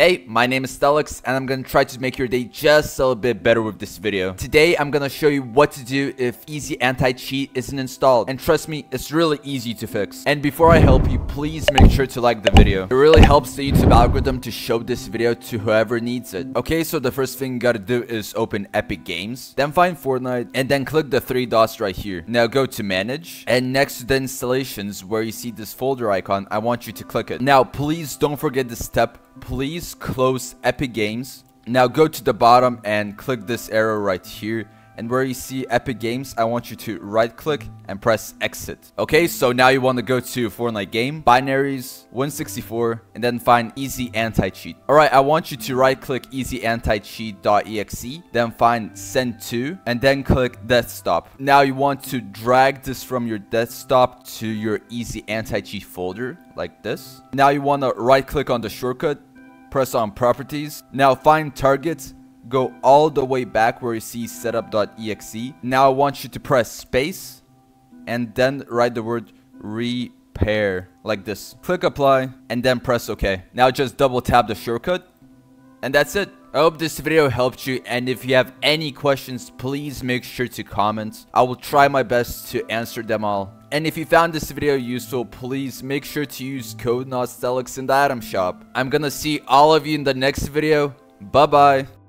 Hey, my name is Stelix and I'm gonna try to make your day just a little bit better with this video. Today, I'm gonna show you what to do if Easy Anti-Cheat isn't installed. And trust me, it's really easy to fix. And before I help you, please make sure to like the video. It really helps the YouTube algorithm to show this video to whoever needs it. Okay, so the first thing you gotta do is open Epic Games, then find Fortnite, and then click the three dots right here. Now go to Manage, and next to the installations where you see this folder icon, I want you to click it. Now, please don't forget this step please close Epic Games. Now go to the bottom and click this arrow right here. And where you see Epic Games, I want you to right click and press exit. Okay, so now you want to go to Fortnite game, binaries, Win64, and then find easy anti-cheat. Alright, I want you to right click easyanticheat.exe, then find send to, and then click desktop. Now you want to drag this from your desktop to your easy anti-cheat folder, like this. Now you want to right click on the shortcut, press on properties. Now find targets go all the way back where you see setup.exe. Now I want you to press space and then write the word repair like this. Click apply and then press OK. Now just double tap the shortcut and that's it. I hope this video helped you and if you have any questions please make sure to comment. I will try my best to answer them all. And if you found this video useful, please make sure to use code NOTSTELIX in the item shop. I'm gonna see all of you in the next video. Bye bye.